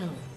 Kill.